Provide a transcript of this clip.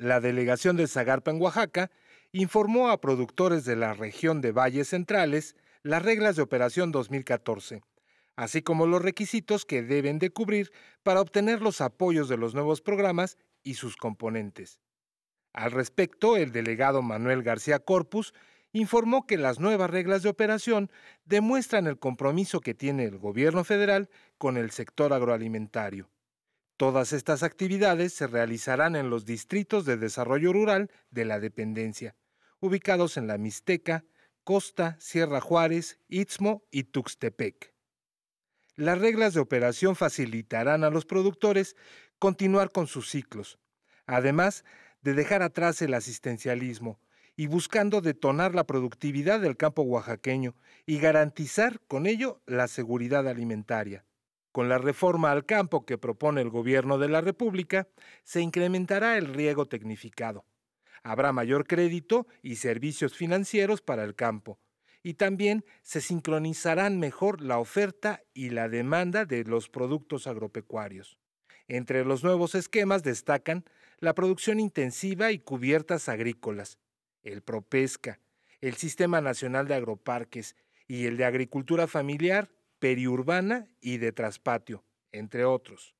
la delegación de Zagarpa en Oaxaca informó a productores de la región de Valles Centrales las reglas de operación 2014, así como los requisitos que deben de cubrir para obtener los apoyos de los nuevos programas y sus componentes. Al respecto, el delegado Manuel García Corpus informó que las nuevas reglas de operación demuestran el compromiso que tiene el gobierno federal con el sector agroalimentario. Todas estas actividades se realizarán en los distritos de desarrollo rural de la dependencia, ubicados en la Mixteca, Costa, Sierra Juárez, Istmo y Tuxtepec. Las reglas de operación facilitarán a los productores continuar con sus ciclos, además de dejar atrás el asistencialismo y buscando detonar la productividad del campo oaxaqueño y garantizar con ello la seguridad alimentaria. Con la reforma al campo que propone el gobierno de la República, se incrementará el riego tecnificado. Habrá mayor crédito y servicios financieros para el campo, y también se sincronizarán mejor la oferta y la demanda de los productos agropecuarios. Entre los nuevos esquemas destacan la producción intensiva y cubiertas agrícolas, el ProPesca, el Sistema Nacional de Agroparques y el de Agricultura Familiar, Periurbana y de Traspatio, entre otros.